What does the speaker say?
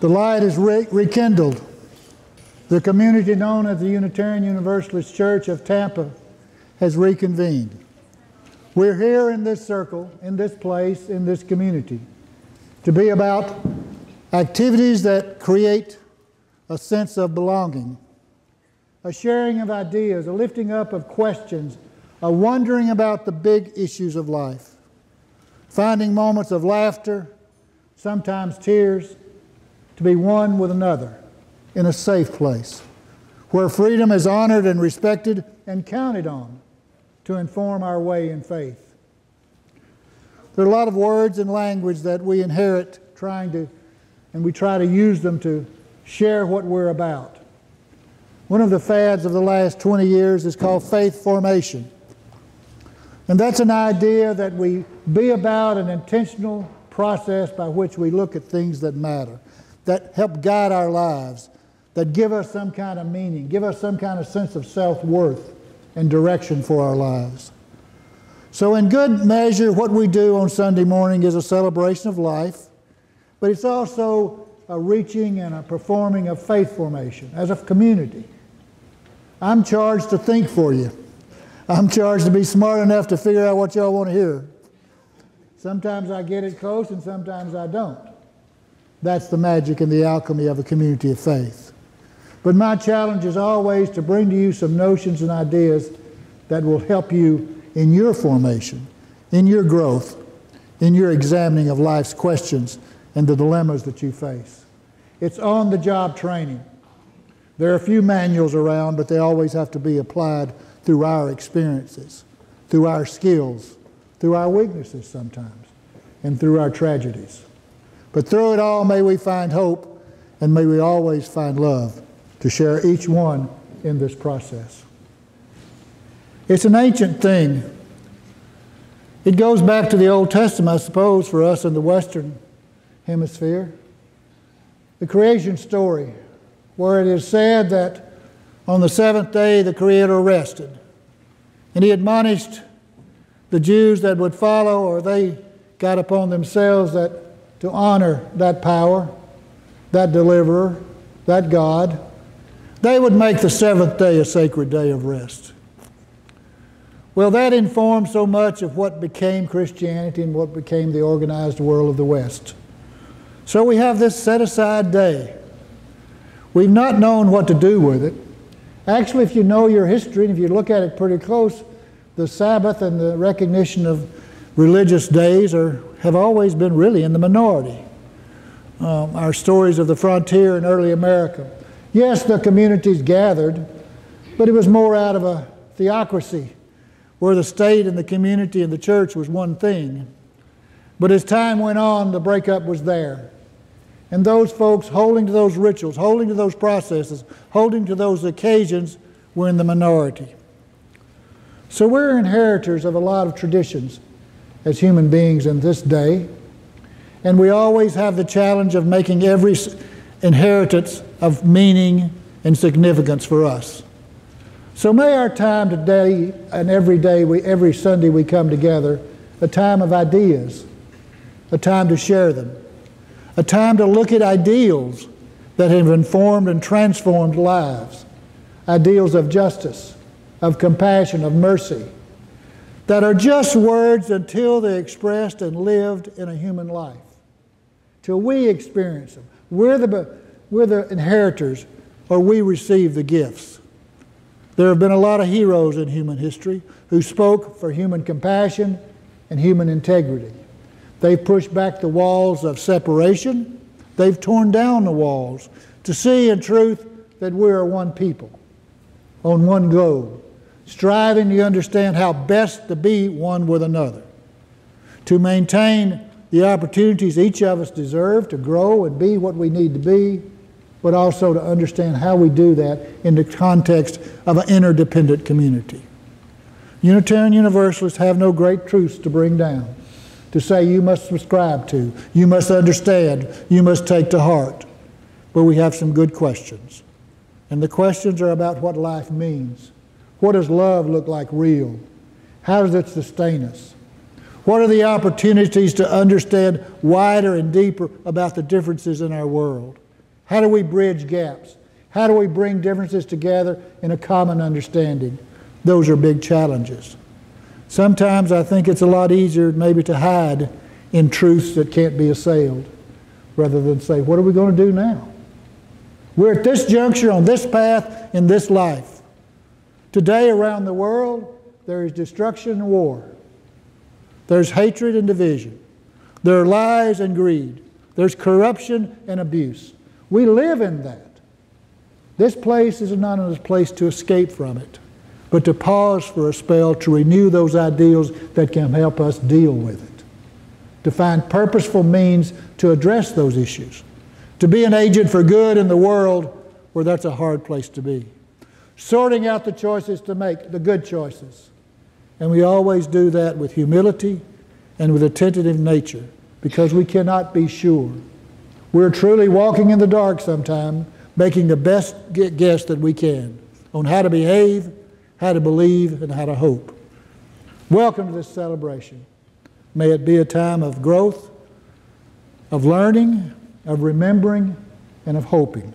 The light is re- rekindled. The community known as the Unitarian Universalist Church of Tampa has reconvened. We're here in this circle, in this place, in this community, to be about activities that create a sense of belonging, a sharing of ideas, a lifting up of questions, a wondering about the big issues of life, finding moments of laughter, sometimes tears, to be one with another in a safe place where freedom is honored and respected and counted on to inform our way in faith. There are a lot of words and language that we inherit trying to, and we try to use them to share what we're about. One of the fads of the last 20 years is called faith formation. And that's an idea that we be about an intentional process by which we look at things that matter, that help guide our lives, that give us some kind of meaning, give us some kind of sense of self worth and direction for our lives. So, in good measure, what we do on Sunday morning is a celebration of life, but it's also a reaching and a performing of faith formation as a community. I'm charged to think for you. I'm charged to be smart enough to figure out what y'all want to hear. Sometimes I get it close and sometimes I don't. That's the magic and the alchemy of a community of faith. But my challenge is always to bring to you some notions and ideas that will help you in your formation, in your growth, in your examining of life's questions and the dilemmas that you face. It's on the job training. There are a few manuals around, but they always have to be applied through our experiences, through our skills, through our weaknesses sometimes, and through our tragedies. But through it all, may we find hope and may we always find love to share each one in this process. It's an ancient thing. It goes back to the Old Testament, I suppose, for us in the Western Hemisphere. The creation story, where it is said that on the seventh day the Creator rested. And He admonished the Jews that would follow, or they got upon themselves that to honor that power, that deliverer, that God, they would make the seventh day a sacred day of rest. Well, that informed so much of what became Christianity and what became the organized world of the West. So we have this set aside day. We've not known what to do with it. Actually, if you know your history and if you look at it pretty close, the Sabbath and the recognition of religious days are, have always been really in the minority. Um, our stories of the frontier in early America Yes, the communities gathered, but it was more out of a theocracy where the state and the community and the church was one thing. But as time went on, the breakup was there. And those folks holding to those rituals, holding to those processes, holding to those occasions were in the minority. So we're inheritors of a lot of traditions as human beings in this day. And we always have the challenge of making every inheritance of meaning and significance for us. So may our time today and every day, we, every Sunday we come together, a time of ideas, a time to share them, a time to look at ideals that have informed and transformed lives, ideals of justice, of compassion, of mercy, that are just words until they're expressed and lived in a human life, till we experience them. We're the, we're the inheritors, or we receive the gifts. There have been a lot of heroes in human history who spoke for human compassion and human integrity. They've pushed back the walls of separation. They've torn down the walls to see in truth that we are one people on one globe, striving to understand how best to be one with another, to maintain the opportunities each of us deserve to grow and be what we need to be, but also to understand how we do that in the context of an interdependent community. Unitarian Universalists have no great truths to bring down, to say you must subscribe to, you must understand, you must take to heart. But we have some good questions. And the questions are about what life means. What does love look like real? How does it sustain us? What are the opportunities to understand wider and deeper about the differences in our world? How do we bridge gaps? How do we bring differences together in a common understanding? Those are big challenges. Sometimes I think it's a lot easier maybe to hide in truths that can't be assailed rather than say, what are we going to do now? We're at this juncture on this path in this life. Today, around the world, there is destruction and war. There's hatred and division. There are lies and greed. There's corruption and abuse. We live in that. This place is not a place to escape from it, but to pause for a spell to renew those ideals that can help us deal with it, to find purposeful means to address those issues, to be an agent for good in the world where that's a hard place to be, sorting out the choices to make, the good choices. And we always do that with humility and with a tentative nature because we cannot be sure. We're truly walking in the dark sometimes, making the best guess that we can on how to behave, how to believe, and how to hope. Welcome to this celebration. May it be a time of growth, of learning, of remembering, and of hoping.